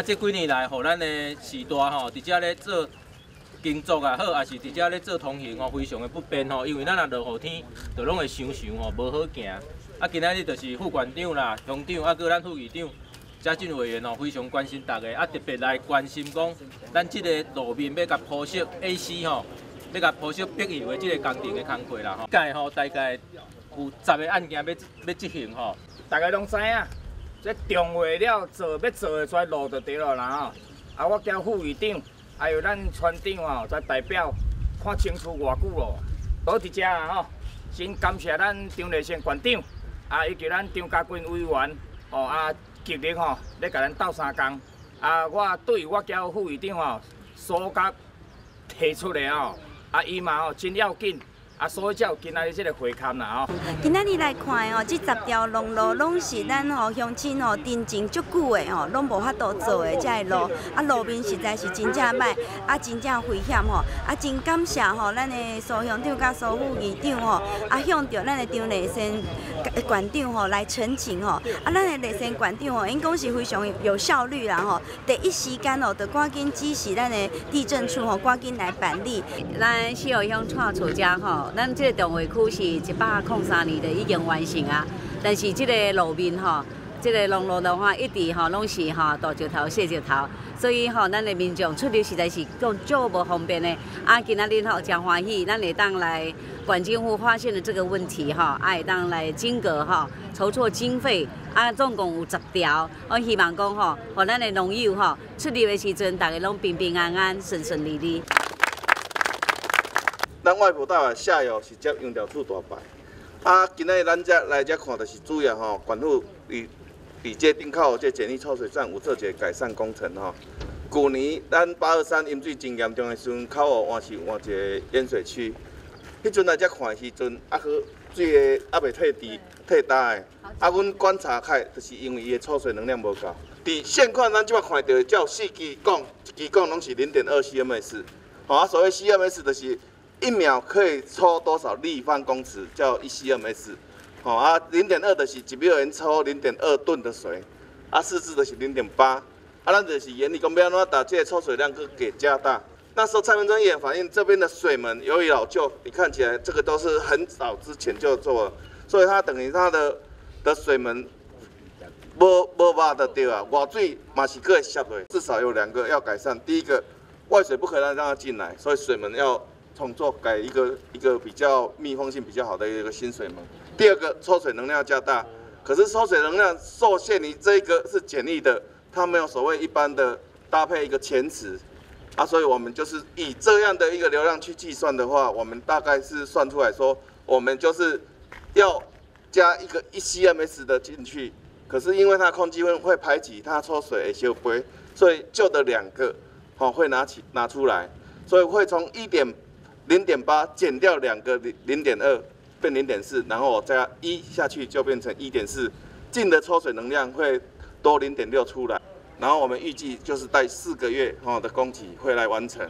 啊，这几年来，互咱的时代吼，伫遮咧做工作也好，也是伫遮咧做通行吼，非常的不便吼。因为咱若落雨天，就拢会想想吼，无好行。啊，今仔日就是副馆长啦、乡长，啊，搁咱副议长、嘉俊委员吼，非常关心大家，啊，特别来关心讲，咱即个路面要甲铺设 AC 吼，要甲铺设柏油的即个工程的工课啦吼。届吼大概有十个案件要要执行吼。大家拢知影，这重话了做要做的出来路就对了啦吼。啊，我交副议长，还有咱村长吼，在代表看清楚偌久咯，倒伫遮啊吼。先感谢咱张立先馆长。啊，以及咱张家军委员，吼啊，极力吼，咧甲咱斗相共。啊，我对我交副会长吼，所甲提出来吼，啊，伊嘛吼真要紧。啊，所以才有今仔日这个会刊啦吼。今仔日来看哦，这十条路路拢是咱哦乡亲哦定情足久的哦，拢无法度做的这路。啊，路面实在是真正歹，啊，真正危险吼。啊，真感谢吼，咱的苏乡长甲苏副议长吼，啊，向着咱的张立先馆长吼来澄清吼。啊，咱的立先馆长吼，因讲是非常有效率啦吼。第一时间哦，就赶紧指示咱的地震处吼，赶紧来办理。咱西澳乡创厝家吼。咱这个动画区是一百零三年的已经完成啊，但是这个路面吼，这个路路的话一直吼拢是吼大石头、小石头，所以吼咱的民众出入实在是够足无方便的。啊，今仔日吼真欢喜，咱会当来管政府发现了这个问题吼，啊会当来金阁吼筹措经费，啊总共有十条，我希望讲吼，互咱的农友吼出入的时阵，大家拢平平安安、顺顺利利。咱外埔大下游是接用条处大牌，啊，今仔日咱遮来遮看，就是主要吼，管府伫伫这顶口这简易抽水站有做一个改善工程吼。旧年咱八二三淹水真严重的时阵，口湖换是换一个淹水区，迄阵来遮看时阵，啊好水个还未退滴退大的，啊，阮观察开，就是因为伊的抽水能量无够。伫现况咱即摆看到，照四支管，一支管拢是零点二 cms，吼啊，所谓 cms 就是。一秒可以抽多少立方公尺？叫一 cms，好啊，零点二的是一秒能抽零点二吨的水，啊，四字的是零点八，啊，咱就是原理讲要安怎打这个抽水量去给加大。那时候蔡文忠也反映这边的水门由于老旧，你看起来这个都是很早之前就做了，所以它等于它的的水门无无挖得掉啊，外水嘛是可以下落，至少有两个要改善。第一个，外水不可以让让它进来，所以水门要。重做改一个一个比较密封性比较好的一个新水门。第二个抽水能量加大，可是抽水能量受限于这个是简易的，它没有所谓一般的搭配一个前池啊，所以我们就是以这样的一个流量去计算的话，我们大概是算出来说，我们就是要加一个一 cms 的进去，可是因为它空气温会排挤它抽水也不会，所以旧的两个好会拿起拿出来，所以会从一点。零点八减掉两个零零点二，变零点四，然后我加一下去就变成一点四，进的抽水能量会多零点六出来，然后我们预计就是待四个月哈的供给会来完成。